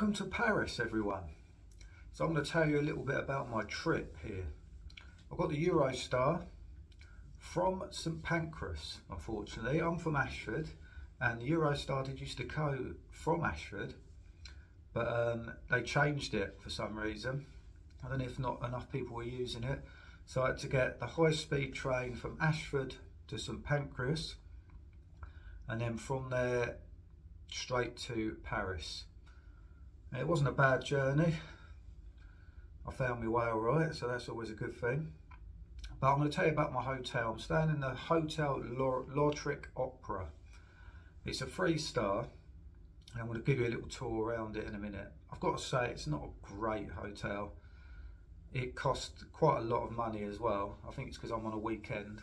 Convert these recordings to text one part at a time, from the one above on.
Welcome to Paris, everyone. So I'm going to tell you a little bit about my trip here. I've got the Eurostar from St Pancras, unfortunately. I'm from Ashford, and the Eurostar did used to go from Ashford, but um, they changed it for some reason. I don't know if not enough people were using it. So I had to get the high-speed train from Ashford to St Pancras, and then from there straight to Paris. It wasn't a bad journey. I found my way all right, so that's always a good thing. But I'm going to tell you about my hotel. I'm staying in the Hotel Lautrec Opera. It's a three star. and I'm going to give you a little tour around it in a minute. I've got to say, it's not a great hotel. It cost quite a lot of money as well. I think it's because I'm on a weekend,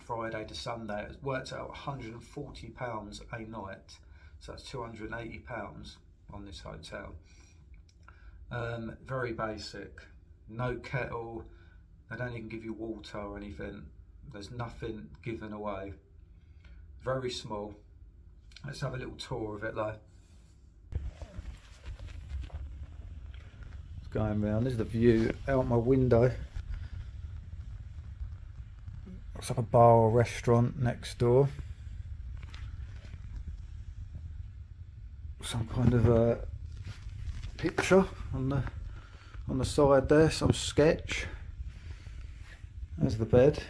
Friday to Sunday. It worked out £140 a night, so that's £280 on this hotel. Um, very basic, no kettle, they don't even give you water or anything. There's nothing given away. Very small. Let's have a little tour of it though. It's going round, there's the view out my window. Looks like a bar or restaurant next door. Some kind of a picture on the on the side there, some sketch. There's the bed.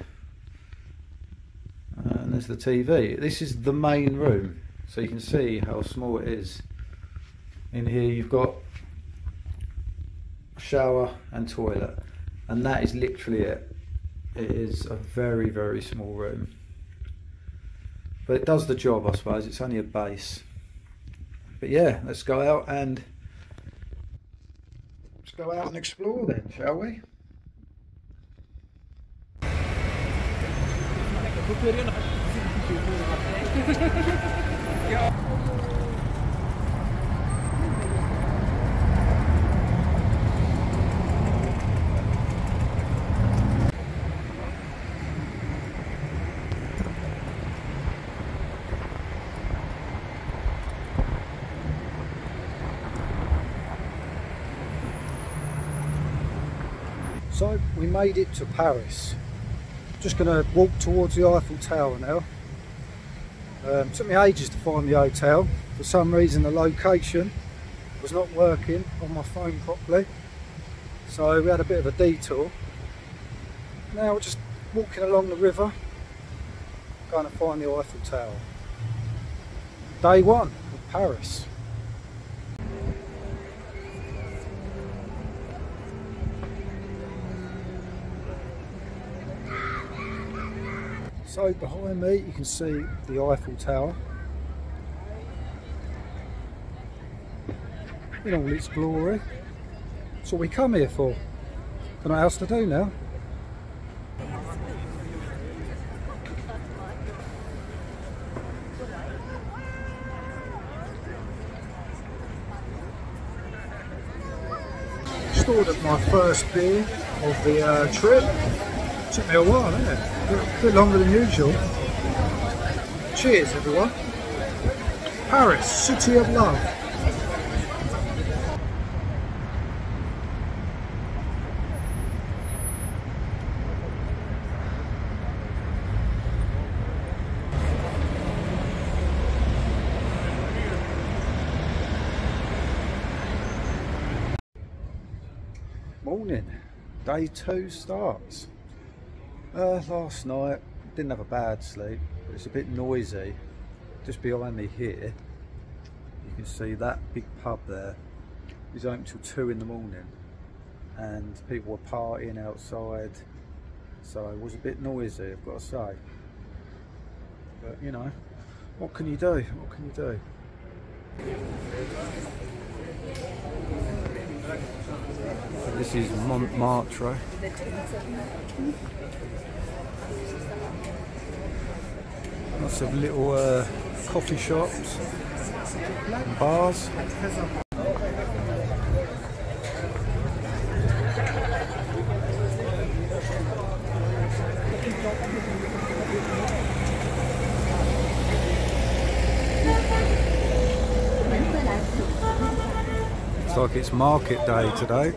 And there's the TV. This is the main room, so you can see how small it is. In here you've got shower and toilet, and that is literally it. It is a very, very small room. But it does the job, I suppose. It's only a base but yeah, let's go out and let's go out and explore then, shall we? So we made it to Paris. Just going to walk towards the Eiffel Tower now. Um, took me ages to find the hotel. For some reason the location was not working on my phone properly. So we had a bit of a detour. Now we're just walking along the river, going to find the Eiffel Tower. Day one of Paris. So behind me you can see the Eiffel Tower in all its glory. That's what we come here for. Got nothing else to do now. Stored at my first beer of the uh, trip. Took me a while, didn't it? A bit longer than usual. Cheers, everyone. Paris, city of love. Morning, day two starts. Uh, last night, didn't have a bad sleep, but it's a bit noisy. Just behind me here, you can see that big pub there. Is open till two in the morning and people were partying outside so it was a bit noisy I've got to say. But you know what can you do? What can you do this is Montmartre Lots of little uh, coffee shops, bars. It's market day today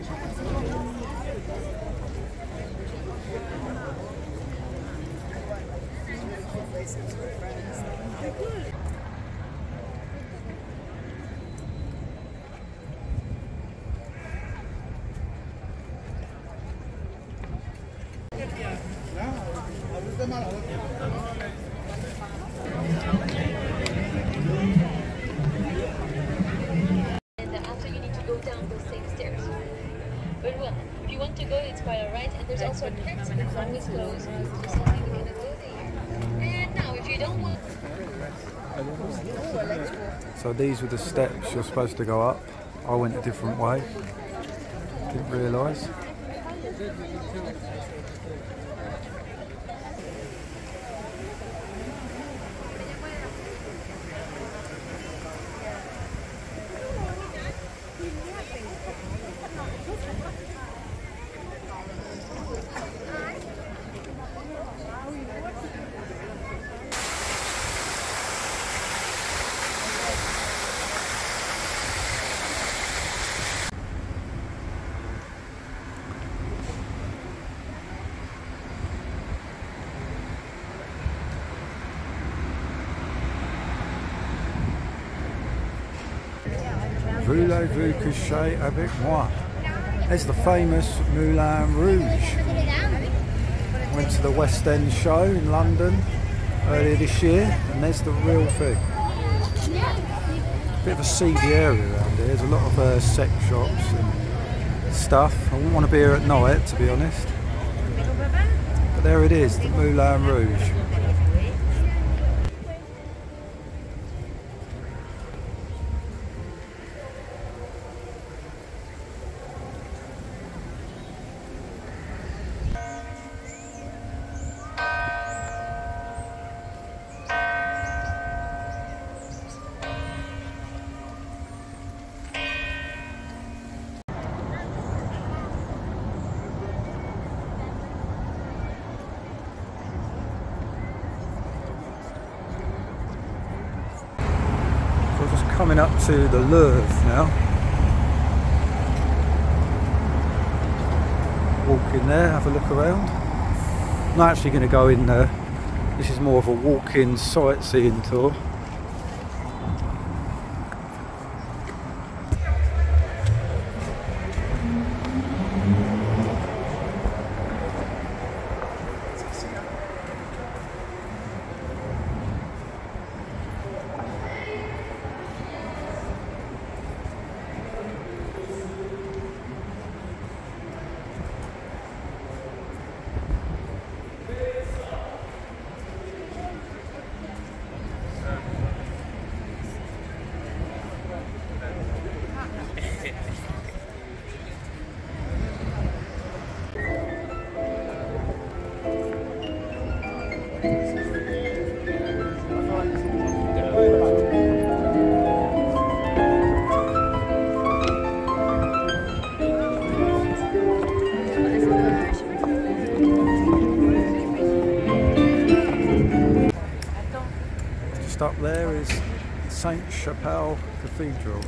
after you need to go down those same stairs. But well, if you want to go, it's by a something we want... So these were the steps you're supposed to go up. I went a different way. Didn't realise. Voulez-vous coucher avec moi? There's the famous Moulin Rouge. Went to the West End show in London earlier this year, and there's the real thing. Bit of a seedy area around here. There's a lot of uh, sex shops and stuff. I wouldn't want to be here at night, to be honest. But there it is, the Moulin Rouge. Coming up to the Louvre now. Walk in there, have a look around. I'm not actually going to go in there. This is more of a walk-in sightseeing tour. Cathedral.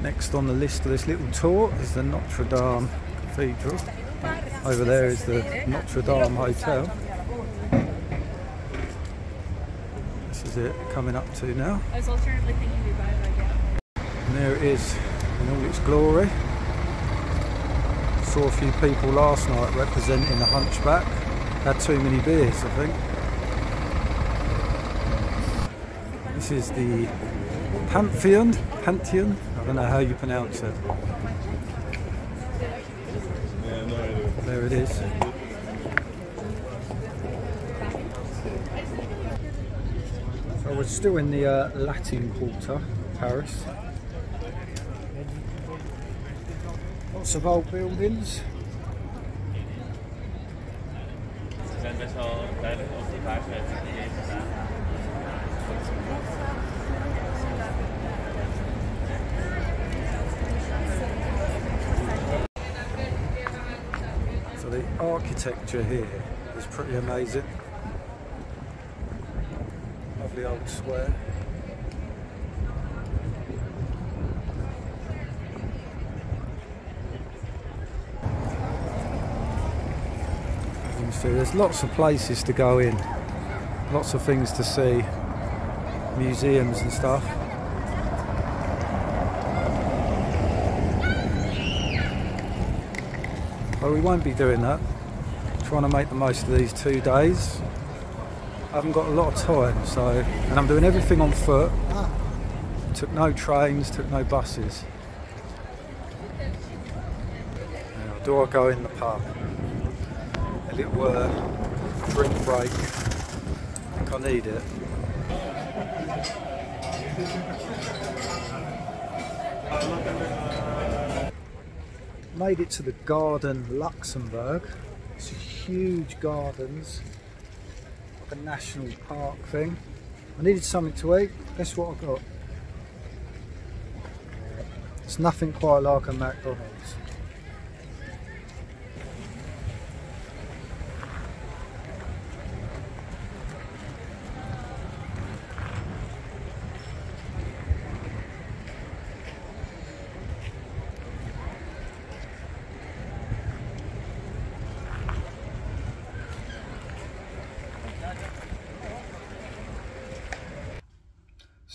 Next on the list of this little tour is the Notre Dame Cathedral. Over there is the Notre Dame Hotel. This is it coming up to now. And there it is in all its glory. Saw a few people last night representing the hunchback. Had too many beers, I think. This is the Pantheon. Pantheon. I don't know how you pronounce it. There it is. So we're still in the uh, Latin Quarter, Paris. Lots of old buildings. So the architecture here is pretty amazing. Lovely old square. There's lots of places to go in, lots of things to see, museums and stuff. But we won't be doing that. Trying to make the most of these two days. I haven't got a lot of time, so and I'm doing everything on foot. Took no trains, took no buses. Now, do I go in the pub? A little uh, drink break. I need it. Made it to the Garden Luxembourg. It's huge gardens, like a national park thing. I needed something to eat. Guess what I got? It's nothing quite like a McDonald's.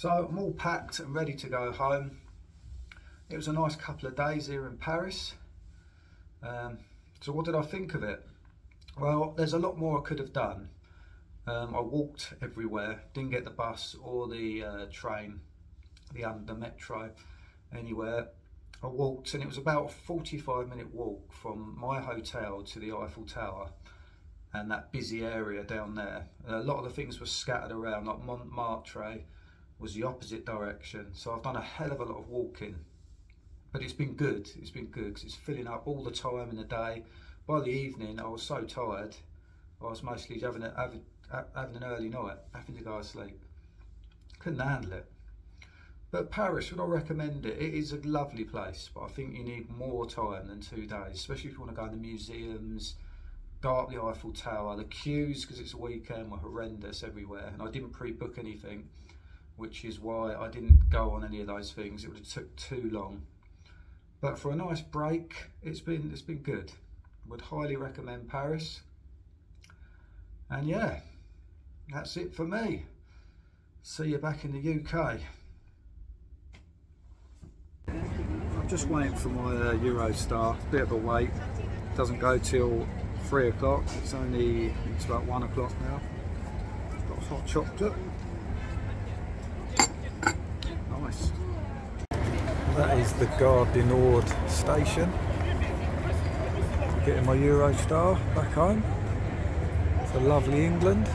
So I'm all packed and ready to go home. It was a nice couple of days here in Paris. Um, so what did I think of it? Well, there's a lot more I could have done. Um, I walked everywhere, didn't get the bus or the uh, train, the, under metro, anywhere. I walked and it was about a 45 minute walk from my hotel to the Eiffel Tower and that busy area down there. And a lot of the things were scattered around, like Montmartre was the opposite direction. So I've done a hell of a lot of walking, but it's been good. It's been good because it's filling up all the time in the day. By the evening, I was so tired. I was mostly having, a, having, having an early night, having to go to sleep. Couldn't handle it. But Paris, would I recommend it? It is a lovely place, but I think you need more time than two days, especially if you want to go to the museums, go up the Eiffel Tower. The queues, because it's a weekend, were horrendous everywhere, and I didn't pre-book anything which is why I didn't go on any of those things. It would have took too long. But for a nice break, it's been it's been good. Would highly recommend Paris. And yeah, that's it for me. See you back in the UK. I'm just waiting for my uh, Eurostar. Bit of a wait. Doesn't go till three o'clock. It's only it's about one o'clock now. Got hot chocolate. Nice. That is the Gare du Nord station. Getting my Eurostar back home a lovely England.